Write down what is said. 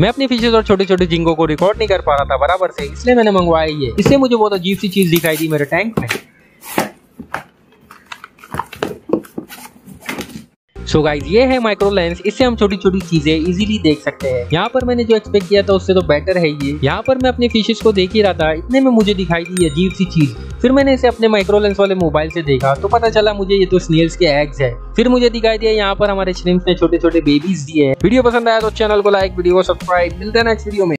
मैं अपनी फिशेज और छोटे छोटे जिंगो को रिकॉर्ड नहीं कर पा रहा था, बराबर से इसलिए मैंने मंगवाया ये इससे मुझे बहुत अजीब सी चीज़ दिखाई दी मेरे टैंक में। सो so गाइज़ ये है माइक्रो लेंस इससे हम छोटी छोटी चीज़ें इजीली देख सकते हैं. यहाँ पर मैंने जो एक्सपेक्ट किया था उससे तो बेटर है ये. यहाँ पर मैं अपने फिशेस को देख ही रहा था. इतने में मुझे दिखाई दी अजीब सी चीज़. फिर मैंने इसे अपने माइक्रो लेंस वाले मोबाइल से देखा. तो पता चला मुझे ये तो स्नेल्स के एग्स है. फिर मुझे दिखाई दिया यहाँ पर हमारे श्रिम्स ने छोटे छोटे बेबीज दिए वीडियो पसंद आया तो चैनल को लाइक वीडियो को सब्सक्राइब मिलते हैं नेक्स्ट वीडियो में.